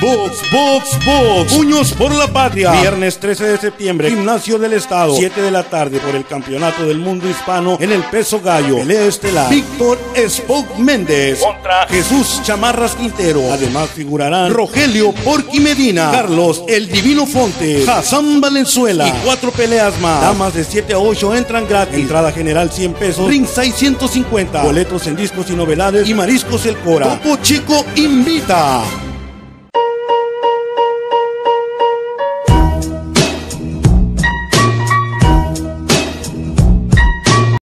Box, Box, Box. Puños por la patria. Viernes 13 de septiembre, Gimnasio del Estado. 7 de la tarde por el Campeonato del Mundo Hispano en el peso gallo. Pelea estelar. Víctor Spock Méndez contra Jesús Chamarras Quintero. Además figurarán Rogelio Porqui Medina, Carlos El Divino Fonte, Hassan Valenzuela y cuatro peleas más. Damas de 7 a 8 entran gratis. Entrada general 100 pesos. Ring 650. Boletos en discos y novedades y mariscos el Cora. Topo Chico invita.